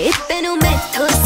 It's been a mess.